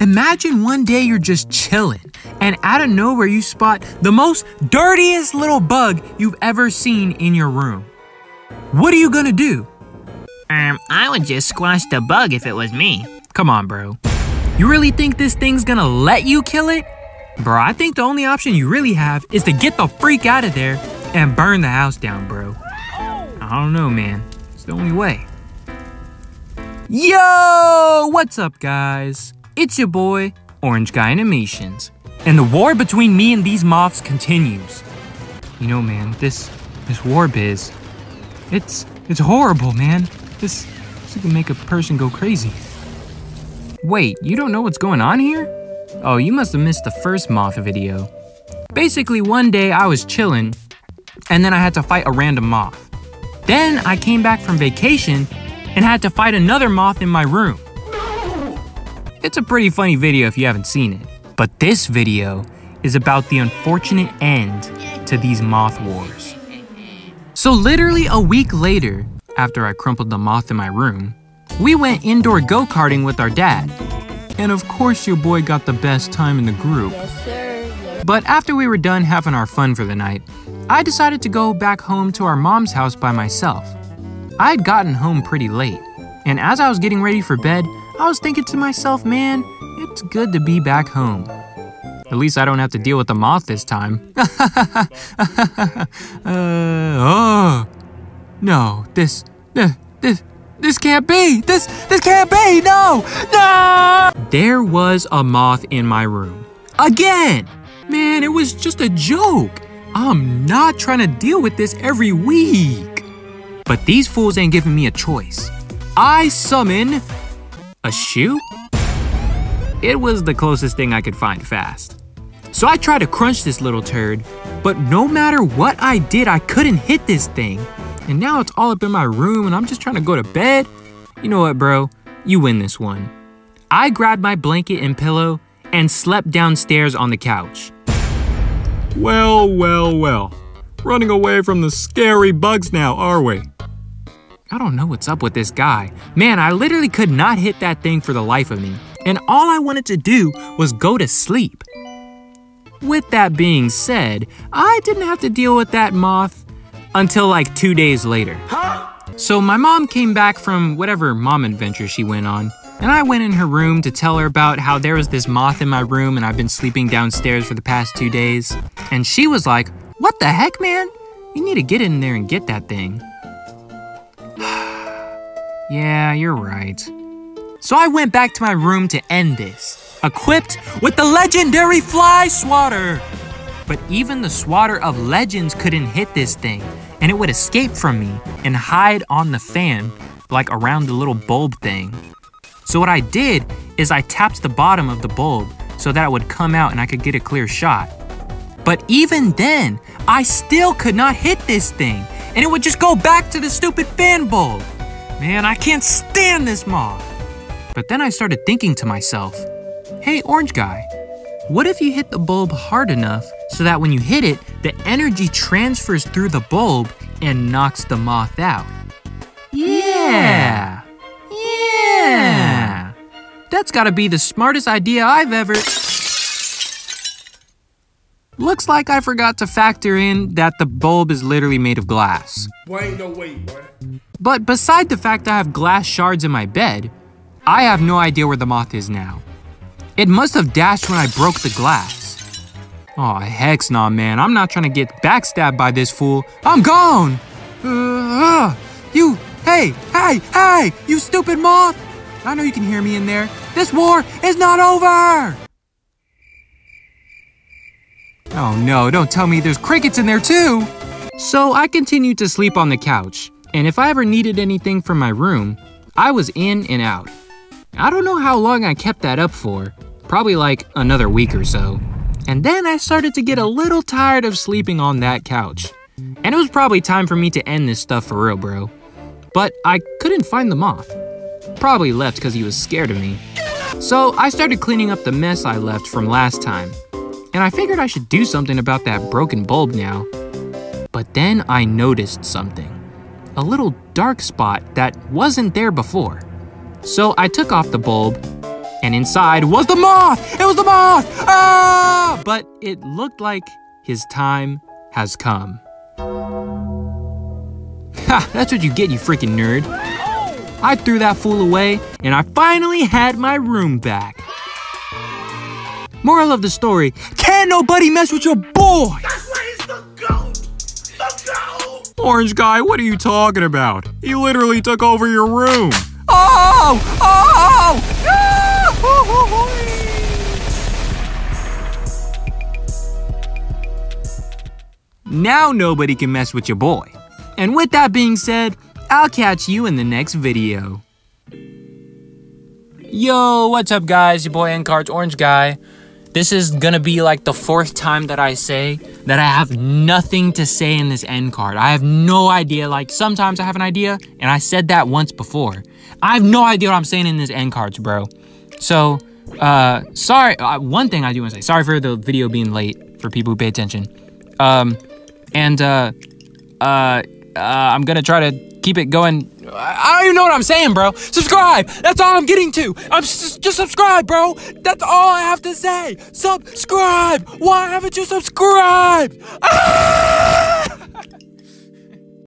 Imagine one day you're just chilling, and out of nowhere you spot the most dirtiest little bug you've ever seen in your room. What are you gonna do? Um, I would just squash the bug if it was me. Come on, bro. You really think this thing's gonna let you kill it? Bro, I think the only option you really have is to get the freak out of there and burn the house down, bro. I don't know, man. It's the only way. Yo! What's up, guys? It's your boy, Orange Guy Animations. And the war between me and these moths continues. You know, man, this this war biz, it's it's horrible, man. This this can make a person go crazy. Wait, you don't know what's going on here? Oh, you must have missed the first moth video. Basically, one day I was chilling, and then I had to fight a random moth. Then I came back from vacation and had to fight another moth in my room. It's a pretty funny video if you haven't seen it. But this video is about the unfortunate end to these moth wars. So literally a week later, after I crumpled the moth in my room, we went indoor go-karting with our dad. And of course your boy got the best time in the group. But after we were done having our fun for the night, I decided to go back home to our mom's house by myself. I had gotten home pretty late, and as I was getting ready for bed, I was thinking to myself, man, it's good to be back home. At least I don't have to deal with the moth this time. uh, oh. No, this, this, this, this can't be! This, this can't be! No! No! There was a moth in my room. Again! Man, it was just a joke. I'm not trying to deal with this every week. But these fools ain't giving me a choice. I summon a shoe? It was the closest thing I could find fast. So I tried to crunch this little turd, but no matter what I did, I couldn't hit this thing. And now it's all up in my room and I'm just trying to go to bed. You know what, bro? You win this one. I grabbed my blanket and pillow and slept downstairs on the couch. Well, well, well. Running away from the scary bugs now, are we? I don't know what's up with this guy. Man, I literally could not hit that thing for the life of me. And all I wanted to do was go to sleep. With that being said, I didn't have to deal with that moth until like two days later. So my mom came back from whatever mom adventure she went on, and I went in her room to tell her about how there was this moth in my room and I've been sleeping downstairs for the past two days. And she was like, What the heck, man? You need to get in there and get that thing. Yeah, you're right. So I went back to my room to end this, equipped with the legendary fly swatter. But even the swatter of legends couldn't hit this thing, and it would escape from me and hide on the fan, like around the little bulb thing. So what I did is I tapped the bottom of the bulb so that it would come out and I could get a clear shot. But even then, I still could not hit this thing, and it would just go back to the stupid fan bulb. Man, I can't stand this moth. But then I started thinking to myself, hey, orange guy, what if you hit the bulb hard enough so that when you hit it, the energy transfers through the bulb and knocks the moth out? Yeah! Yeah! That's gotta be the smartest idea I've ever. Looks like I forgot to factor in that the bulb is literally made of glass. Wait, no, wait, boy. But beside the fact I have glass shards in my bed, I have no idea where the moth is now. It must have dashed when I broke the glass. Aw, oh, heck's nah, man. I'm not trying to get backstabbed by this fool. I'm gone! Uh, uh, you, hey, hey, hey, you stupid moth! I know you can hear me in there. This war is not over! Oh no, don't tell me there's crickets in there too! So I continued to sleep on the couch, and if I ever needed anything from my room, I was in and out. I don't know how long I kept that up for, probably like another week or so. And then I started to get a little tired of sleeping on that couch. And it was probably time for me to end this stuff for real, bro. But I couldn't find the moth. Probably left because he was scared of me. So I started cleaning up the mess I left from last time. And I figured I should do something about that broken bulb now. But then I noticed something. A little dark spot that wasn't there before. So I took off the bulb And inside was the moth! It was the moth! Ah! But it looked like his time has come. Ha! That's what you get, you freaking nerd. I threw that fool away, and I finally had my room back. Moral of the story, can't nobody mess with your boy! That's why he's the goat! The goat! Orange guy, what are you talking about? He literally took over your room. Oh! Oh! No! Now nobody can mess with your boy. And with that being said, I'll catch you in the next video. Yo, what's up guys? Your boy N-Cards Orange Guy. This is gonna be like the fourth time that I say that I have nothing to say in this end card. I have no idea. Like sometimes I have an idea, and I said that once before. I have no idea what I'm saying in this end cards, bro. So, uh, sorry. Uh, one thing I do want to say. Sorry for the video being late for people who pay attention. Um, and uh, uh, uh, I'm gonna try to keep it going. I don't even know what I'm saying, bro. Subscribe. That's all I'm getting to. I'm just, just subscribe, bro. That's all I have to say. Subscribe. Why haven't you subscribed? Ah!